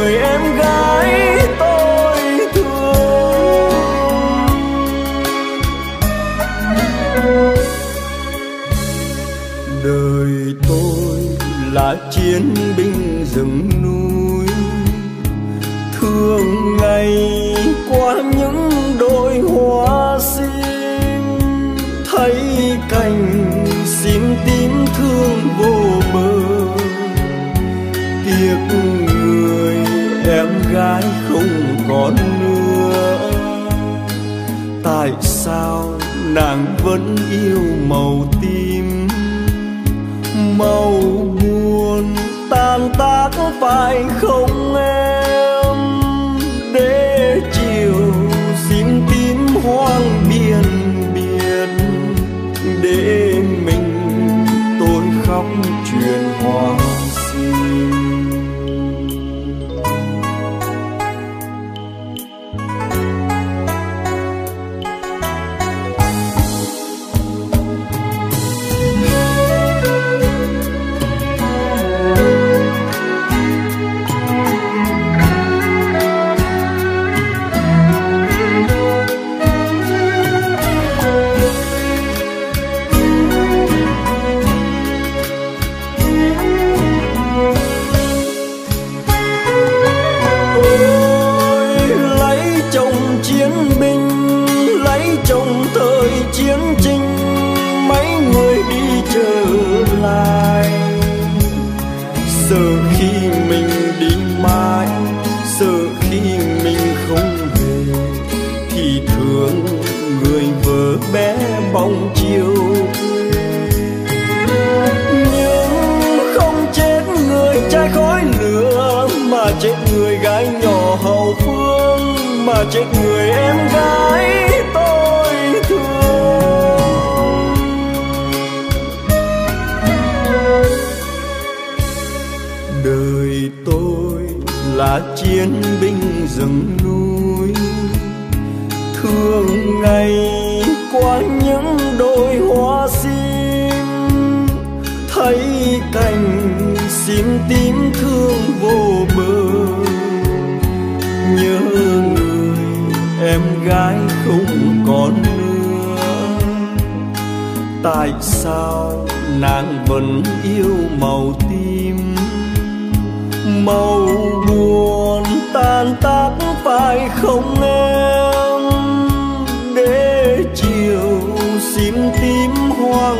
người em chết người em gái tôi thương. Đời tôi là chiến binh rừng núi. Thương ngày qua những đôi hoa sim, thấy cành sim tim gái không còn nữa. Tại sao nàng vẫn yêu màu tím màu buồn tan tác phải không em? Để chiều xin tím hoang